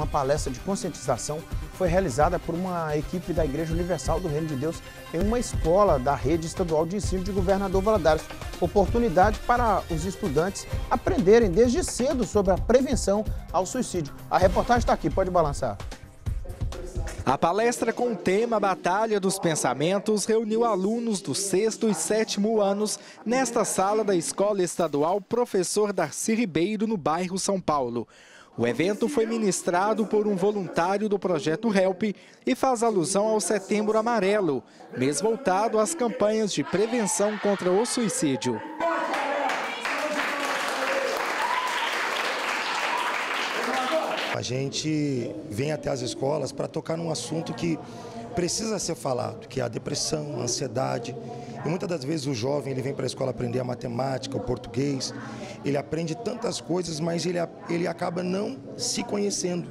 uma palestra de conscientização foi realizada por uma equipe da Igreja Universal do Reino de Deus em uma escola da rede estadual de ensino de Governador Valadares. Oportunidade para os estudantes aprenderem desde cedo sobre a prevenção ao suicídio. A reportagem está aqui, pode balançar. A palestra com o tema Batalha dos Pensamentos reuniu alunos do sexto e sétimo anos nesta sala da Escola Estadual Professor Darcy Ribeiro, no bairro São Paulo. O evento foi ministrado por um voluntário do projeto HELP e faz alusão ao Setembro Amarelo, mês voltado às campanhas de prevenção contra o suicídio. A gente vem até as escolas para tocar num assunto que precisa ser falado, que é a depressão, a ansiedade. E muitas das vezes o jovem ele vem para a escola aprender a matemática, o português, ele aprende tantas coisas, mas ele, ele acaba não se conhecendo,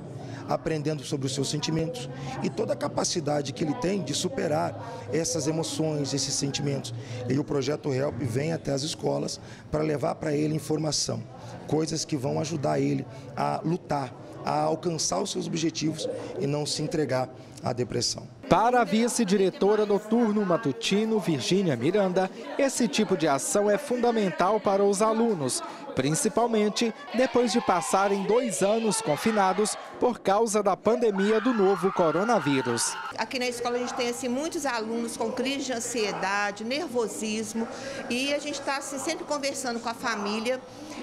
aprendendo sobre os seus sentimentos e toda a capacidade que ele tem de superar essas emoções, esses sentimentos. E o projeto Help vem até as escolas para levar para ele informação, coisas que vão ajudar ele a lutar a alcançar os seus objetivos e não se entregar à depressão. Para a vice-diretora do turno matutino, Virgínia Miranda, esse tipo de ação é fundamental para os alunos, principalmente depois de passarem dois anos confinados por causa da pandemia do novo coronavírus. Aqui na escola a gente tem assim, muitos alunos com crise de ansiedade, nervosismo e a gente está assim, sempre conversando com a família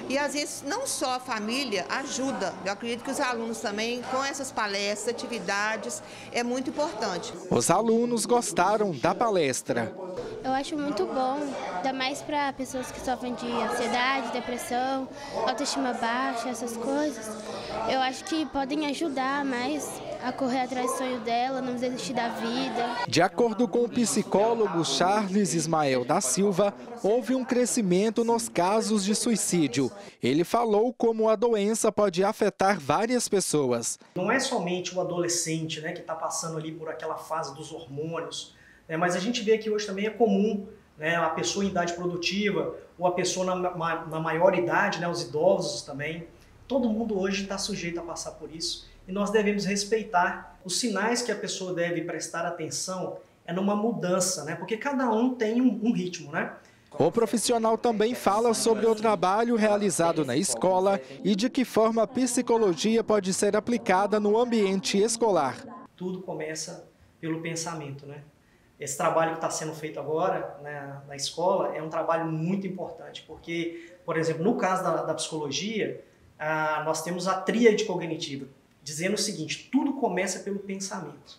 e às vezes não só a família ajuda, eu acredito que os alunos também com essas palestras, atividades, é muito importante. Os alunos gostaram da palestra. Eu acho muito bom, ainda mais para pessoas que sofrem de ansiedade, depressão, autoestima baixa, essas coisas. Eu acho que podem ajudar mais a correr atrás do sonho dela, não desistir da vida. De acordo com o psicólogo Charles Ismael da Silva, houve um crescimento nos casos de suicídio. Ele falou como a doença pode afetar várias pessoas. Não é somente o adolescente né, que está passando ali por aquela fase dos hormônios, né, mas a gente vê que hoje também é comum né, a pessoa em idade produtiva ou a pessoa na, na maior idade, né, os idosos também. Todo mundo hoje está sujeito a passar por isso e nós devemos respeitar. Os sinais que a pessoa deve prestar atenção é numa mudança, né? Porque cada um tem um, um ritmo, né? O profissional também fala sobre o trabalho realizado na escola e de que forma a psicologia pode ser aplicada no ambiente escolar. Tudo começa pelo pensamento, né? Esse trabalho que está sendo feito agora né, na escola é um trabalho muito importante, porque, por exemplo, no caso da, da psicologia, ah, nós temos a tríade cognitiva, dizendo o seguinte: tudo começa pelo pensamento.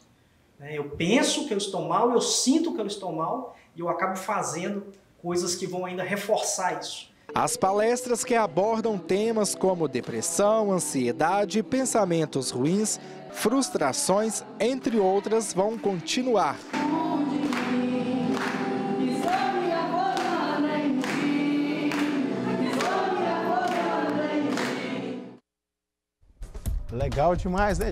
Né? Eu penso que eu estou mal, eu sinto que eu estou mal e eu acabo fazendo coisas que vão ainda reforçar isso. As palestras que abordam temas como depressão, ansiedade, pensamentos ruins, frustrações, entre outras, vão continuar. Legal demais, né?